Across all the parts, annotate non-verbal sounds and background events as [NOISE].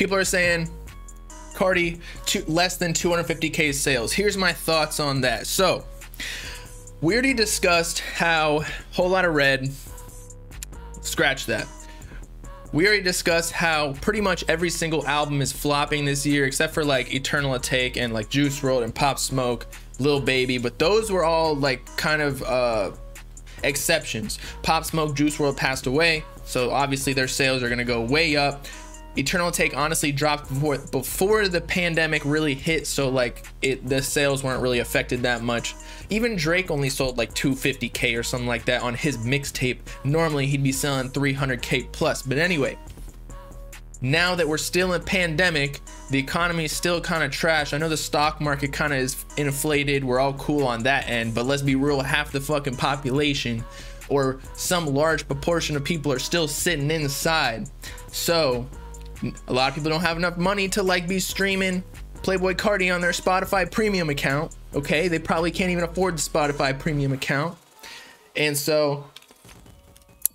People are saying Carti two, less than 250k sales. Here's my thoughts on that. So, we already discussed how Whole Lotta Red. Scratch that. We already discussed how pretty much every single album is flopping this year, except for like Eternal Atake and like Juice WRLD and Pop Smoke, Lil Baby. But those were all like kind of uh, exceptions. Pop Smoke, Juice WRLD passed away, so obviously their sales are gonna go way up. Eternal Atake honestly dropped before before the pandemic really hit, so like it the sales weren't really affected that much. Even Drake only sold like 250k or something like that on his mixtape. Normally he'd be selling 300k plus. But anyway, now that we're still in pandemic, the economy is still kind of trash. I know the stock market kind of is inflated. We're all cool on that end, but let's be real, half the fucking population or some large proportion of people are still sitting inside. So, a lot of people don't have enough money to like be streaming Playboi Carti on their Spotify premium account. Okay, they probably can't even afford the Spotify premium account. And so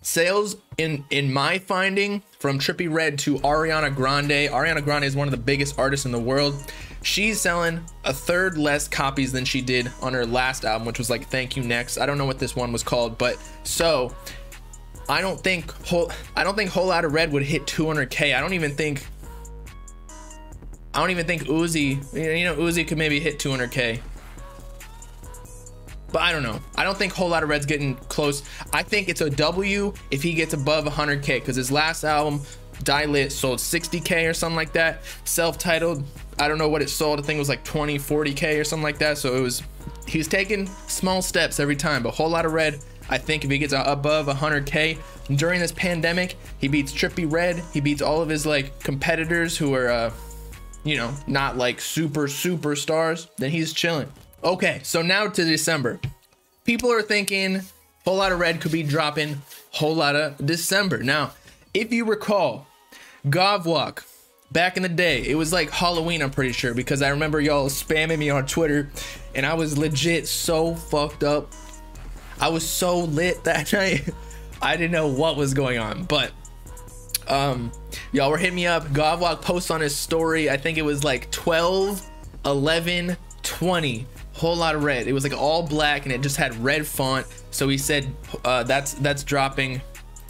sales in in my finding from Trippie Redd to Ariana Grande. Ariana Grande is one of the biggest artists in the world. She's selling a third less copies than she did on her last album, which was like Thank You Next. I don't know what this one was called, but so I don't think whole I don't think Whole Lotta Red would hit 200k. I don't even think I don't even think Uzi, you know, Uzi could maybe hit 200k. But I don't know. I don't think Whole Lotta Red's getting close. I think it's a W if he gets above 100k because his last album, Die Lit, sold 60k or something like that. Self-titled, I don't know what it sold. I think it was like 20, 40k or something like that. So it was, he's taking small steps every time. But Whole Lotta Red, I think if he gets above 100k during this pandemic, he beats Trippie Redd. He beats all of his like competitors who are uh, you know, not like super superstars, then he's chilling. Okay, so now to December. People are thinking Whole Lotta Red could be dropping whole lot of December. Now, if you recall, Govwalk back in the day, it was like Halloween, I'm pretty sure, because I remember y'all spamming me on Twitter and I was legit so fucked up. I was so lit that [LAUGHS] night. I didn't know what was going on, but um, y'all were hitting me up. Govwalk post on his story. I think it was like 12, 11, 20. Whole Lotta Red. It was like all black and it just had red font. So he said uh, that's that's dropping.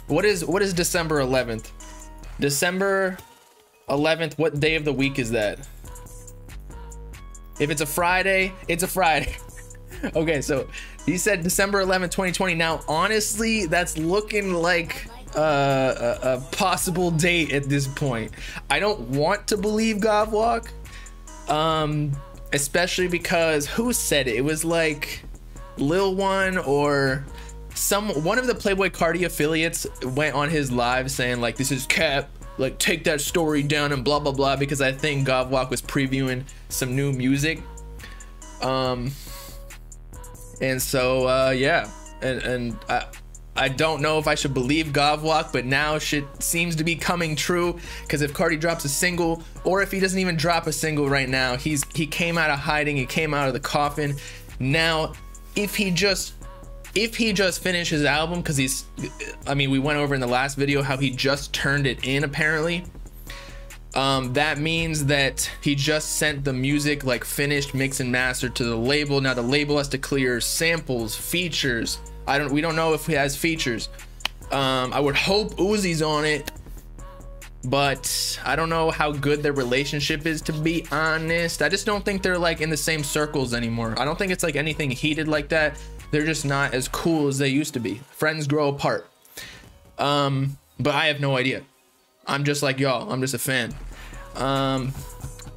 What is what is December 11th? December 11th. What day of the week is that? If it's a Friday, it's a Friday. [LAUGHS] okay, so he said December 11th, 2020. Now, honestly, that's looking like uh, a, a, possible date at this point. I don't want to believe Govwalk, um, especially because who said it? It was like Lil One or some one of the Playboi Carti affiliates went on his live saying like this is cap. Like take that story down and blah blah blah because I think Govwalk was previewing some new music. Um, and so uh, yeah, and and I, I don't know if I should believe Govwalk, but now shit seems to be coming true. Because if Carti drops a single, or if he doesn't even drop a single right now, he's he came out of hiding, he came out of the coffin. Now, if he just if he just finished his album, because he's, I mean, we went over in the last video how he just turned it in apparently. Um, that means that he just sent the music like finished, mix and master to the label. Now the label has to clear samples, features, I don't. We don't know if he has features. Um, I would hope Uzi's on it, but I don't know how good their relationship is. To be honest, I just don't think they're like in the same circles anymore. I don't think it's like anything heated like that. They're just not as cool as they used to be. Friends grow apart. Um, but I have no idea. I'm just like y'all. I'm just a fan. Um,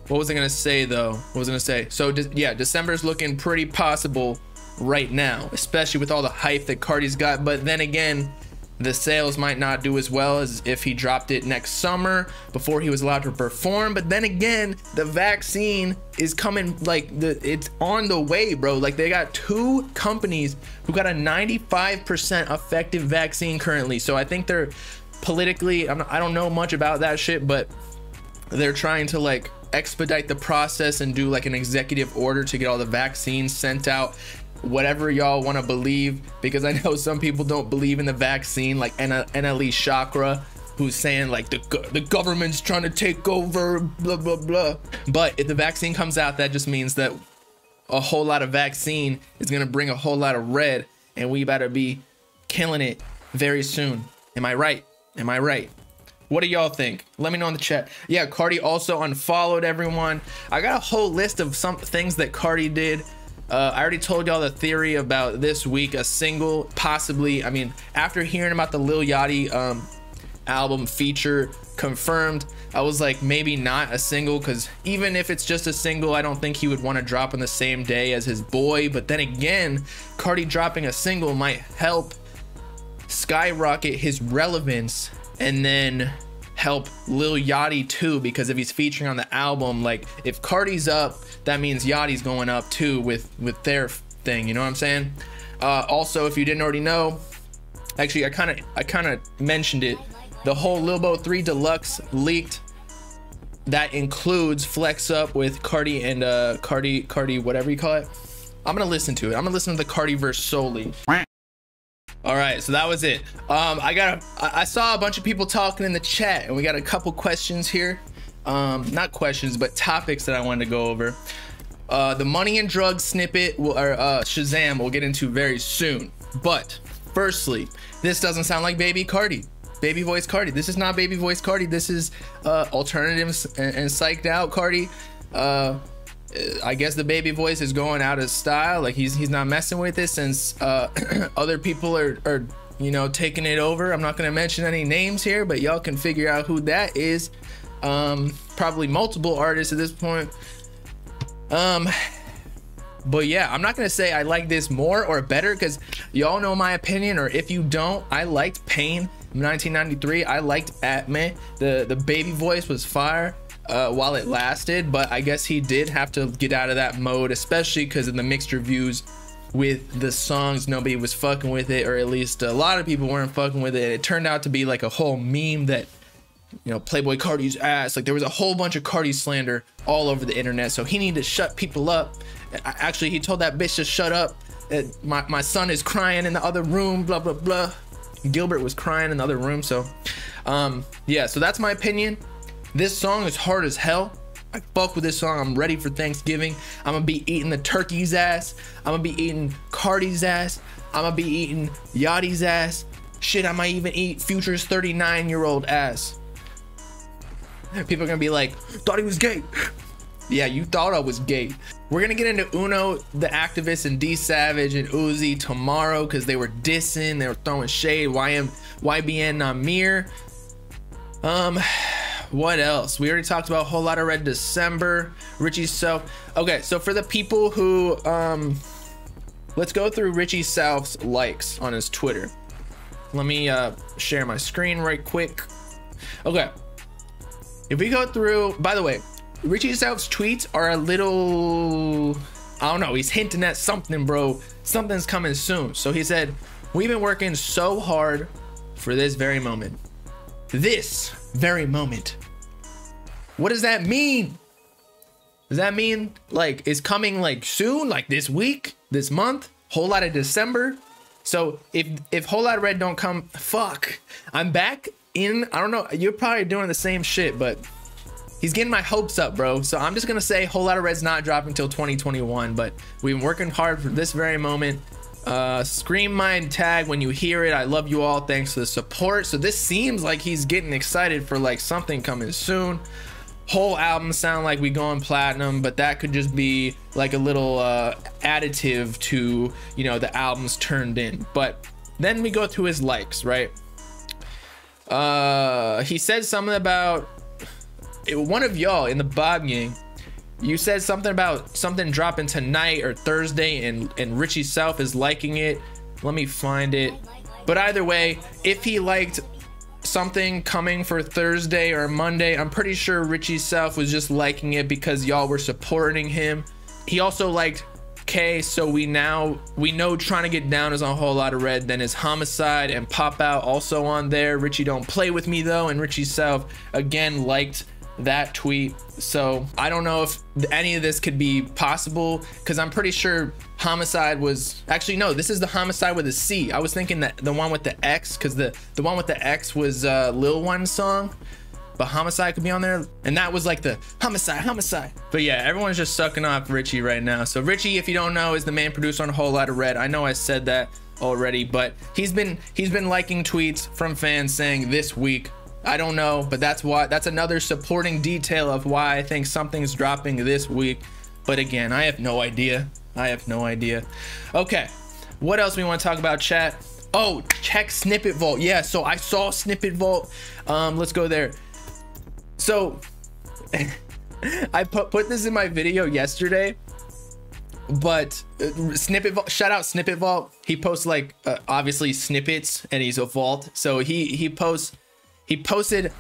what was I gonna say though? What was I gonna say? So yeah, December's looking pretty possible right now, especially with all the hype that Carti's got. But then again, the sales might not do as well as if he dropped it next summer before he was allowed to perform. But then again, the vaccine is coming like the it's on the way, bro. Like they got two companies who got a 95% effective vaccine currently. So I think they're politically, I'm, I don't know much about that shit, but they're trying to like expedite the process and do like an executive order to get all the vaccines sent out whatever y'all want to believe because I know some people don't believe in the vaccine like NLE Choppa who's saying like the the government's trying to take over, blah blah blah. But if the vaccine comes out, that just means that a whole lot of vaccine is gonna bring a whole lot of red, and we better be killing it very soon. Am I right? Am I right? What do y'all think? Let me know in the chat. Yeah, Carti also unfollowed everyone. I got a whole list of some things that Carti did. Uh, I already told y'all the theory about this week, a single, possibly. I mean, after hearing about the Lil Yachty um, album feature confirmed, I was like, maybe not a single, because even if it's just a single, I don't think he would want to drop on the same day as his boy. But then again, Carti dropping a single might help skyrocket his relevance and then help Lil Yachty too because if he's featuring on the album, like if Carti's up, that means Yachty's going up too with with their thing. You know what I'm saying? Uh, also, if you didn't already know, actually I kind of I kind of mentioned it. The whole Lil Boat 3 Deluxe leaked. That includes Flex Up with Carti and uh Carti Carti whatever you call it. I'm gonna listen to it. I'm gonna listen to the Carti verse solely. All right, so that was it. Um, I got, a, I saw a bunch of people talking in the chat, and we got a couple questions here. Um, not questions, but topics that I wanted to go over. Uh, the money and drugs snippet, will, or uh, Shazam, we'll get into very soon. But firstly, this doesn't sound like Baby Carti. Baby voice Carti. This is not baby voice Carti. This is uh, alternatives and, and psyched out Carti. Uh, I guess the baby voice is going out of style. Like he's he's not messing with it since uh, [CLEARS THROAT] other people are are you know taking it over. I'm not gonna mention any names here, but y'all can figure out who that is. Um, probably multiple artists at this point. Um, but yeah, I'm not gonna say I like this more or better because y'all know my opinion. Or if you don't, I liked Pain 1993. I liked Atme. The the baby voice was fire uh, while it lasted, but I guess he did have to get out of that mode, especially because of the mixed reviews with the songs. Nobody was fucking with it, or at least a lot of people weren't fucking with it. It turned out to be like a whole meme that, you know, Playboi Carti's ass. Like there was a whole bunch of Carti slander all over the internet. So he needed to shut people up. Actually, he told that bitch to shut up. My, my son is crying in the other room, blah, blah, blah. Gilbert was crying in the other room. So, um, yeah, so that's my opinion. This song is hard as hell. I fuck with this song. I'm ready for Thanksgiving. I'm gonna be eating the turkey's ass. I'm gonna be eating Carti's ass. I'm gonna be eating Yachty's ass. Shit, I might even eat Future's 39 year old ass. People are gonna be like, thought he was gay. yeah, you thought I was gay. We're gonna get into Uno, the activist, and D Savage and Uzi tomorrow because they were dissing, they were throwing shade. YM, YBN Nahmir. Um, what else? We already talked about a whole lot of Red December, Richie Souf. Okay, so for the people who, um, let's go through Richie Souf's likes on his Twitter. Let me uh, share my screen right quick. Okay. If we go through, by the way, Richie Souf's tweets are a little, I don't know, he's hinting at something, bro. Something's coming soon. So he said, We've been working so hard for this very moment. This very moment. What does that mean? Does that mean like it's coming like soon, like this week, this month, whole lot of December? So if if Whole Lotta Red don't come, fuck, I'm back in. I don't know. You're probably doing the same shit, but he's getting my hopes up, bro. So I'm just gonna say Whole Lotta Red's not dropping until 2021. But we've been working hard for this very moment. Uh, Scream Mind tag when you hear it. I love you all. Thanks for the support. So this seems like he's getting excited for like something coming soon. Whole album sound like we going platinum, but that could just be like a little uh, additive to you know the albums turned in. But then we go through his likes, right? Uh, he said something about one of y'all in the Bob gang you said something about something dropping tonight or Thursday, and and Richie Souf is liking it. Let me find it. But either way, if he liked something coming for Thursday or Monday, I'm pretty sure Richie Souf was just liking it because y'all were supporting him. He also liked K, so we now we know trying to get down is on a Whole Lotta Red. Then is homicide and pop out also on there. Richie don't play with me though, and Richie Souf again liked that tweet. So I don't know if any of this could be possible because I'm pretty sure homicide was actually no. This is the homicide with a C. I was thinking that the one with the X because the the one with the X was uh, Lil One's song. But homicide could be on there, and that was like the homicide, homicide. But yeah, everyone's just sucking off Richie right now. So Richie, if you don't know, is the main producer on a Whole Lotta Red. I know I said that already, but he's been he's been liking tweets from fans saying this week I don't know, but that's why that's another supporting detail of why I think something's dropping this week. But again, I have no idea. I have no idea. Okay, what else we want to talk about, chat? Oh, check Snippet Vault. Yeah, so I saw Snippet Vault. Um, let's go there. So [LAUGHS] I put put this in my video yesterday, but uh, Snippet Vault. Shout out Snippet Vault. He posts like uh, obviously snippets, and he's a vault. So he he posts he posted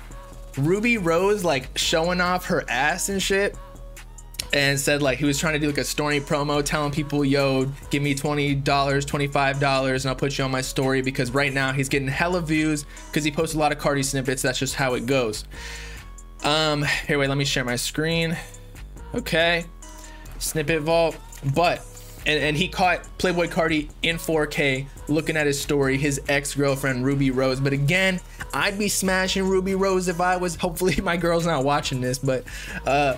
Ruby Rose like showing off her ass and shit and said like he was trying to do like a story promo telling people yo give me $20 $25 and i'll put you on my story because right now he's getting hella views because he posts a lot of carti snippets. That's just how it goes. Um here wait let me share my screen. Okay. Snippet vault. But and, and he caught Playboi Carti in 4K looking at his story, his ex-girlfriend Ruby Rose. But again, I'd be smashing Ruby Rose if I was. [LAUGHS] Hopefully, my girl's not watching this, but uh,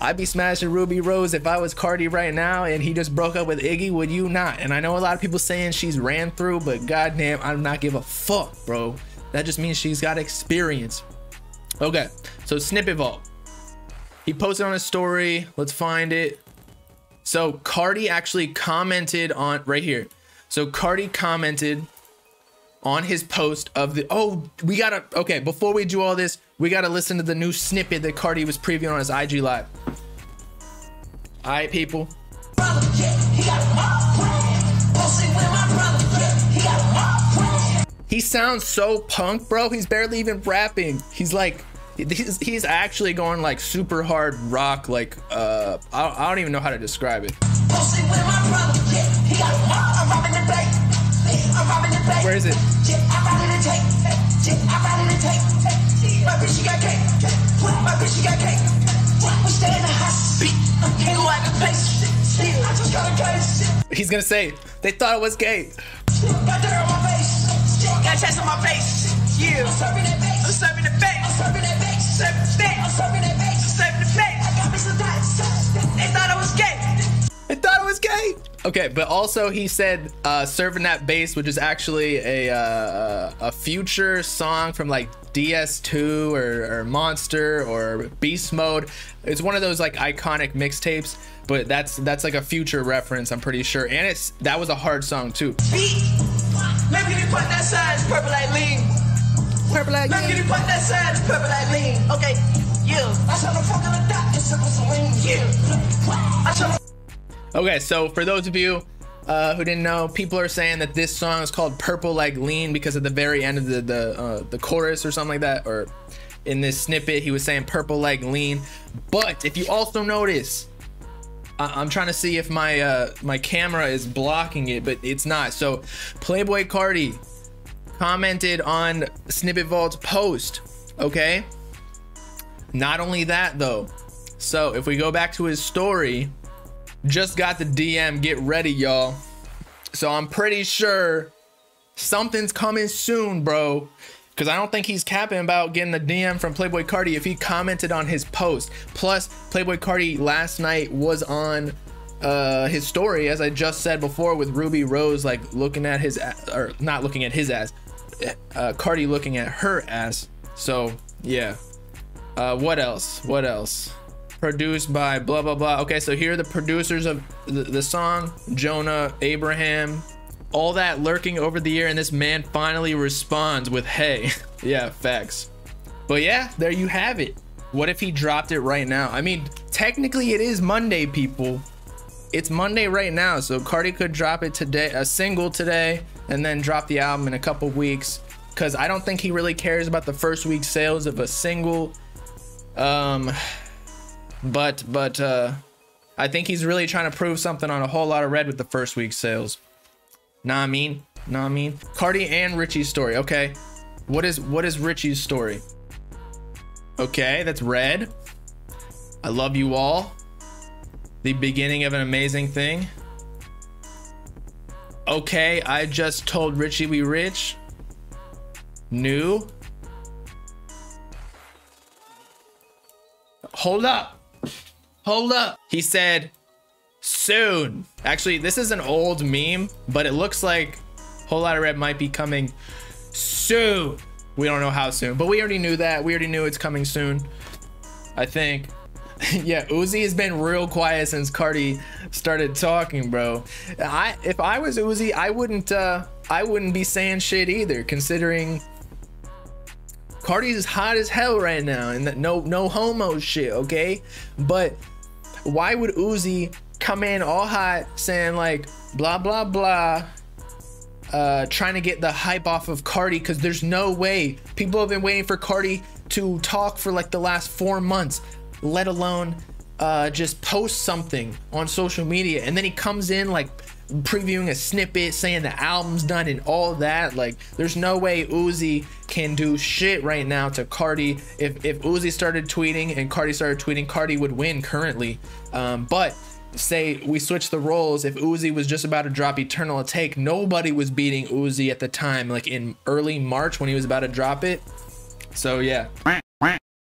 I'd be smashing Ruby Rose if I was Carti right now and he just broke up with Iggy. Would you not? And I know a lot of people saying she's ran through, but goddamn, I'm not give a fuck, bro. That just means she's got experience. Okay, so Snippet Vault. He posted on his story. Let's find it. So Carti actually commented on right here. So Carti commented on his post of the oh we gotta okay before we do all this we gotta listen to the new snippet that Carti was previewing on his IG live. All right, people. He sounds so punk, bro. He's barely even rapping. He's like he's, he's actually going like super hard rock like uh I, I don't even know how to describe it where is it he's gonna say they thought it was gay Got chest on my face. Yeah. I'm serving that bass. I'm serving the Okay, but also he said uh, "serving that bass," which is actually a uh, a future song from like DS2 or, or Monster or Beast Mode. It's one of those like iconic mixtapes, but that's that's like a future reference. I'm pretty sure, and it's that was a hard song too. Beat. Maybe you put that size purple like lean. Purple like Maybe you put that size purple like lean. Okay, yeah. I saw the fuck on the dot. It's supposed to lean. Yeah. Okay, so for those of you uh, who didn't know, people are saying that this song is called "Purple Like Lean" because at the very end of the the uh, the chorus or something like that, or in this snippet, he was saying "Purple Like Lean." But if you also notice, I- am trying to see if my uh, my camera is blocking it, but it's not. So Playboi Carti commented on Snippet Vault's post. Okay. Not only that though. So if we go back to his story, just got the DM. Get ready, y'all. So I'm pretty sure something's coming soon, bro because I don't think he's capping about getting the DM from Playboi Carti if he commented on his post. Plus, Playboi Carti last night was on uh, his story, as I just said before, with Ruby Rose like looking at his or not looking at his ass, uh, Carti looking at her ass. So yeah. Uh, what else? What else? Produced by blah blah blah. Okay, so here are the producers of the, the song: Jonah, Abraham, all that lurking over the year, and this man finally responds with, hey. [LAUGHS] yeah, facts. But yeah, there you have it. What if he dropped it right now? I mean, technically it is Monday, people. It's Monday right now, so Carti could drop it today, a single today, and then drop the album in a couple weeks. Cause I don't think he really cares about the first week sales of a single. Um, but but uh, I think he's really trying to prove something on a Whole Lotta Red with the first week sales. Nah, I mean, nah, I mean, Carti and Richie's story. Okay, what is what is Richie's story? Okay, that's red. I love you all. The beginning of an amazing thing. Okay, I just told Richie we rich. New. Hold up. Hold up. He said, soon. Actually, this is an old meme, but it looks like Whole Lotta Red might be coming soon. We don't know how soon, but we already knew that. We already knew it's coming soon. I think. [LAUGHS] yeah, Uzi has been real quiet since Carti started talking, bro. I if I was Uzi, I wouldn't uh I wouldn't be saying shit either, considering Carti's hot as hell right now and no no homo shit, okay? But why would Uzi come in all hot saying like blah blah blah uh, trying to get the hype off of Carti because there's no way people have been waiting for Carti to talk for like the last four months, let alone uh, just post something on social media. And then he comes in like previewing a snippet, saying the album's done and all that. Like, there's no way Uzi can do shit right now to Carti. If if Uzi started tweeting and Carti started tweeting, Carti would win currently. Um, but say we switch the roles if Uzi was just about to drop Eternal Atake, nobody was beating Uzi at the time, like in early March when he was about to drop it. So yeah.